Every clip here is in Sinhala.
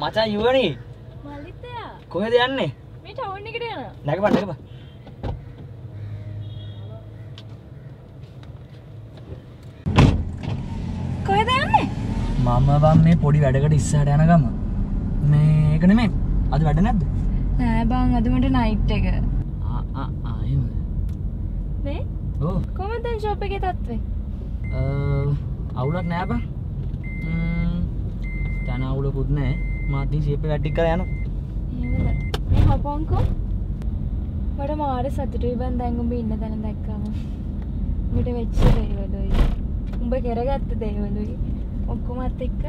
මචන් යුවනී. මල්ලිතයා කොහෙද යන්නේ? මේ ටවුන් එකට යන නැකපන් නැකපන් කොහෙද යන්නේ? මම බම් මේ පොඩි වැඩකට ඉස්සහට යන ගම මේක නෙමේ අද වැඩ නැද්ද? නෑ බං අදමට නයිට් එක. ආයම මේ කොමතන් ශෝප එක තත්වේ අවුලක් නෑබ තැන අවුලකුත් නෑ. මාතින් ශේප වැට්ටි කර යන හපොන්කෝ? මට මාර සතුටුයි බන් උඹ ඉන්න තැන දැක්කම. උඹට වෙච්ච දේවලුයි. උඹ කරගත්ත දේවලුයි. ඔක්කොමත් එක්ක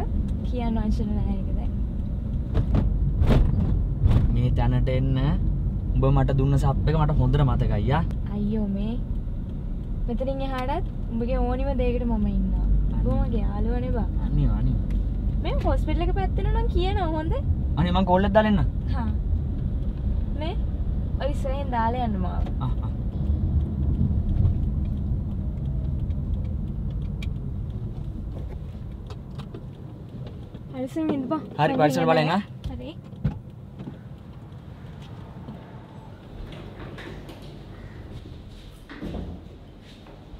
කියන්න වංශන නෑ ඒක දැන්. මේ තැනට එන්න. උඹ මට දුන්න සප් එක මට හොඳට මතකයියා අයියෝ මේ මෙතනින් එහාටත් උඹගේ ඕනිම දෙයකට මම ඉන්නවා. උඹ මගේ යාළුවනේ බා. අනි අනි මේ හොස්පිටල් එක පැත්තෙන නම් කියනවා හොඳ? අනි මං කොල්ලෙත් දාලෙන්න. හා. මේ? ඔය ඉස්සරහින් දාලා යන්න මාව. ආ, ආ. හරිසම ඉඳපන් හරි පරිසර බලෙන් ආ හරි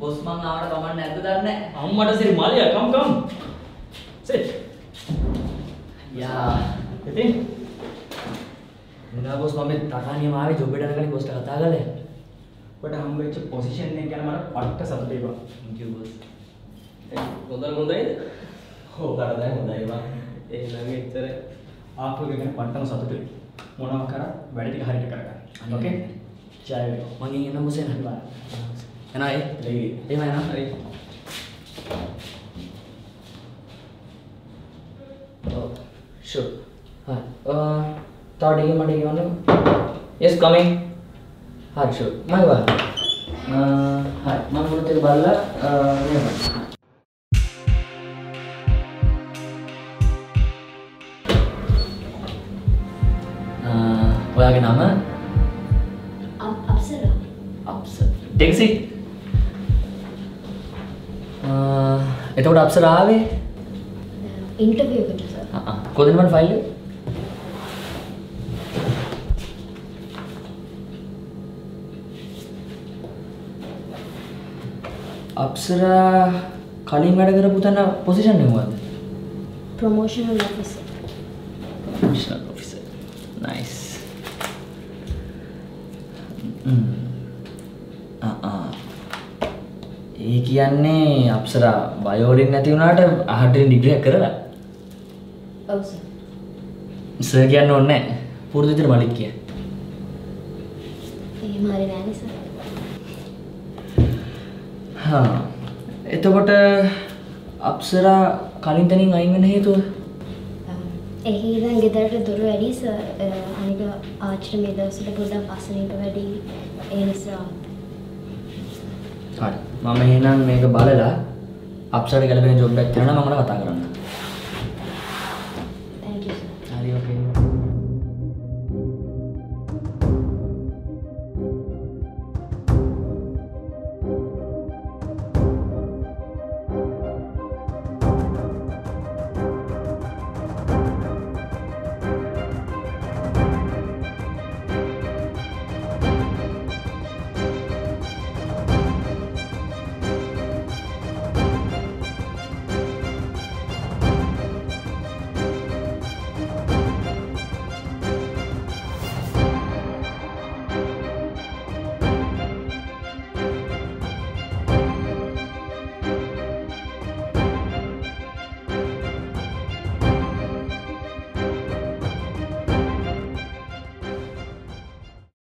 බොස් මං ආවට කමක් නැද්ද දන්නේ අම්මට සිරි මාලියා කම් කම් සෙට් යා ඉතින් නෑ බොස් මම මේ තකානියම ආවේ ජොබ් එකට යනකන් බොස්ට කතා කරලා ඔබට හම්බෙච්ච පොසිෂන් එක ගැන මට පට්ට සතුටුයි බං. thank you boss හොඳයි හොඳයිද? ඔව් කරදයි හොඳයි බං. එහෙනම් එච්චර ආපු එක ගැන පට්ටම සතුටුයි. මොනවා කරත් වැඩ ටික හරියට කරගන්න. ඕකේ? ජය වේවා. මං එන්න මුසෙන් හරි බා එනා ඒ ලේ. එහෙම එනා හරි. Oh, sure. Hi. Uh, තව ටික මට කියන්න. Yes, coming. හරි sure. මම බා. Uh, හරි. මම මොකද බලලා uh, මෙහෙම. Uh, ඔයාගේ නම එතකොට අප්සර ආවේ? ඉන්ටර්විය් එකට සර් ආ. කොහෙද මන් ෆයිල් එක? අප්සරා කලින් වැඩ කරපු තැන පොසිෂන් එක මොකද්ද? Promotional officer professional officer. Nice. ආ ආ. ඒ කියන්නේ අප්සරා බයෝලින් නැති වුණාට අහට ඩිග්‍රියක් කරලා ඔව් සර් සර් කියන්න ඕනේ නැහැ. පුරුදු විදිහට මලික් කිය. එහෙම හරි නෑනේ සර් හා. එතකොට අප්සරා කලින් තැනින් අයින් වෙන්න හේතුව? එහි ඉඳන් ගෙදරට දුර වැඩි සර් අනික ආච්චිට මේ දවස්වල පොඩ්ඩක් අසනීප වැඩි ඒ නිසා හරි. මම එහෙනම් මේක බලලා අප්සරට ගැලපෙන ජොබ් එකක් තියෙනවා නම් මම කතා කරන්න.